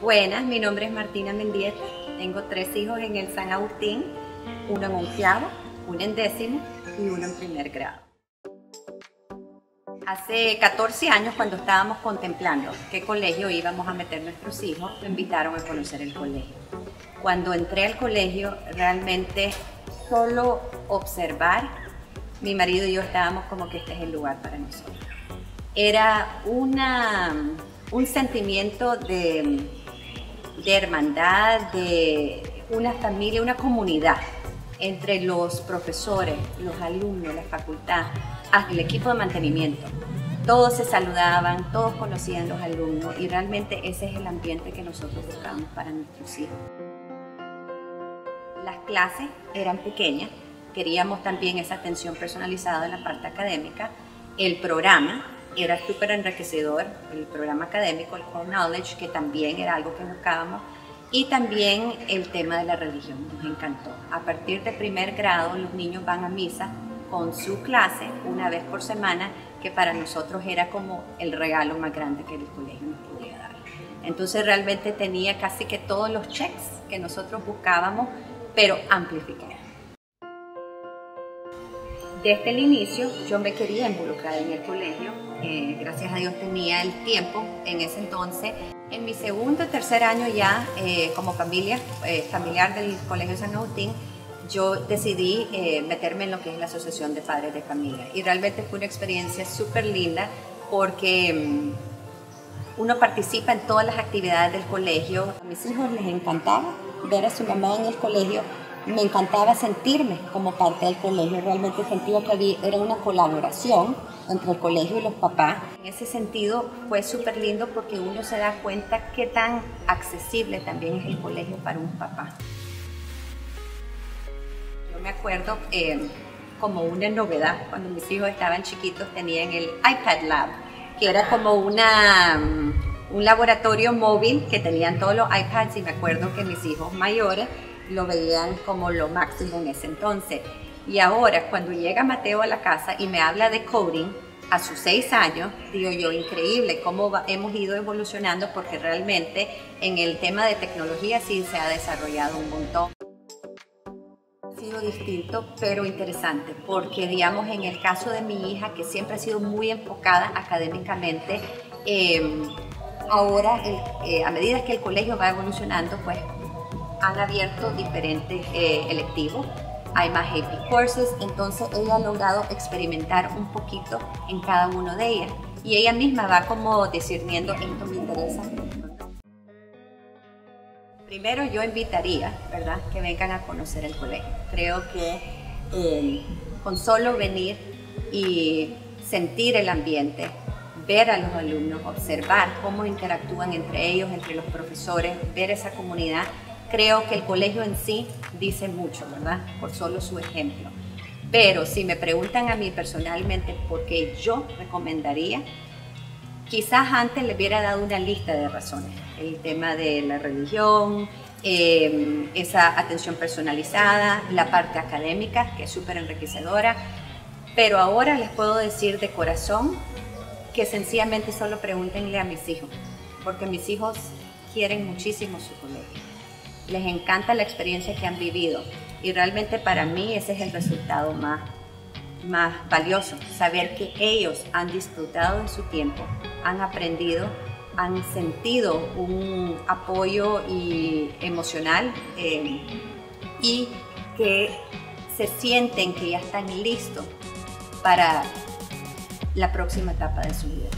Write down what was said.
Buenas, mi nombre es Martina Mendieta. Tengo tres hijos en el San Agustín, uno en onceavo, uno en décimo y uno en primer grado. Hace 14 años, cuando estábamos contemplando qué colegio íbamos a meter nuestros hijos, me invitaron a conocer el colegio. Cuando entré al colegio, realmente solo observar, mi marido y yo estábamos como que este es el lugar para nosotros. Era una, un sentimiento de, de hermandad, de una familia, una comunidad entre los profesores, los alumnos, la facultad, hasta el equipo de mantenimiento. Todos se saludaban, todos conocían los alumnos y realmente ese es el ambiente que nosotros buscamos para nuestros hijos. Las clases eran pequeñas, queríamos también esa atención personalizada en la parte académica. El programa era súper enriquecedor, el programa académico, el Core Knowledge, que también era algo que buscábamos y también el tema de la religión nos encantó. A partir de primer grado los niños van a misa con su clase una vez por semana, que para nosotros era como el regalo más grande que el colegio nos podía dar. Entonces realmente tenía casi que todos los checks que nosotros buscábamos, pero amplificar. Desde el inicio yo me quería involucrar en el colegio, eh, gracias a Dios tenía el tiempo en ese entonces en mi segundo tercer año ya eh, como familia, eh, familiar del Colegio San Agustín, yo decidí meterme en lo que es la Asociación de Padres de Familia. Y realmente fue una experiencia súper linda porque mm, uno participa en todas las actividades del colegio. A mis hijos les encantaba ver a su mamá en el colegio me encantaba sentirme como parte del colegio. Realmente sentía que había, era una colaboración entre el colegio y los papás. En ese sentido fue súper lindo porque uno se da cuenta qué tan accesible también es el colegio para un papá. Yo me acuerdo eh, como una novedad cuando mis hijos estaban chiquitos tenían el iPad Lab, que era como una, mm, un laboratorio móvil que tenían todos los iPads y me acuerdo que mis hijos mayores lo veían como lo máximo en ese entonces. Y ahora, cuando llega Mateo a la casa y me habla de coding, a sus seis años, digo yo, increíble cómo hemos ido evolucionando porque realmente en el tema de tecnología sí se ha desarrollado un montón. Ha sido distinto, pero interesante, porque digamos en el caso de mi hija, que siempre ha sido muy enfocada académicamente, eh, ahora eh, a medida que el colegio va evolucionando, pues han abierto diferentes eh, electivos, hay más AP courses, entonces ella ha logrado experimentar un poquito en cada uno de ellas y ella misma va como discerniendo esto me interesa. Primero yo invitaría, ¿verdad?, que vengan a conocer el colegio. Creo que eh, con solo venir y sentir el ambiente, ver a los alumnos, observar cómo interactúan entre ellos, entre los profesores, ver esa comunidad, creo que el colegio en sí dice mucho, ¿verdad? Por solo su ejemplo. Pero si me preguntan a mí personalmente por qué yo recomendaría, quizás antes le hubiera dado una lista de razones. El tema de la religión, em, esa atención personalizada, la parte académica, que es súper enriquecedora. Pero ahora les puedo decir de corazón que sencillamente solo pregúntenle a mis hijos, porque mis hijos quieren muchísimo su colegio les encanta la experiencia que han vivido y realmente para mí ese es el resultado más, más valioso, saber que ellos han disfrutado de su tiempo, han aprendido, han sentido un apoyo y emocional eh, y que se sienten que ya están listos para la próxima etapa de su vida.